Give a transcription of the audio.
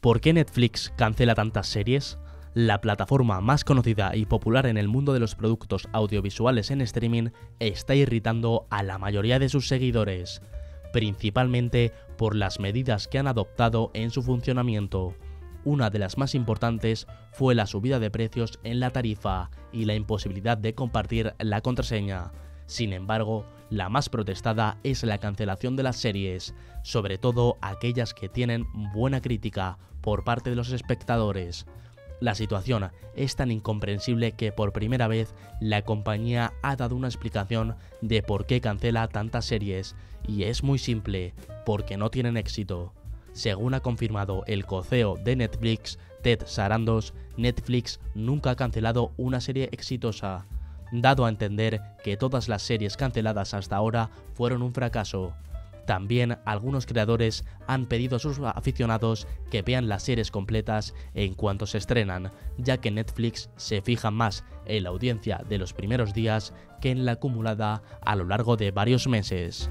¿Por qué Netflix cancela tantas series? La plataforma más conocida y popular en el mundo de los productos audiovisuales en streaming está irritando a la mayoría de sus seguidores, principalmente por las medidas que han adoptado en su funcionamiento. Una de las más importantes fue la subida de precios en la tarifa y la imposibilidad de compartir la contraseña. Sin embargo, la más protestada es la cancelación de las series, sobre todo aquellas que tienen buena crítica por parte de los espectadores. La situación es tan incomprensible que por primera vez la compañía ha dado una explicación de por qué cancela tantas series, y es muy simple, porque no tienen éxito. Según ha confirmado el coceo de Netflix, Ted Sarandos, Netflix nunca ha cancelado una serie exitosa, dado a entender que todas las series canceladas hasta ahora fueron un fracaso. También algunos creadores han pedido a sus aficionados que vean las series completas en cuanto se estrenan, ya que Netflix se fija más en la audiencia de los primeros días que en la acumulada a lo largo de varios meses.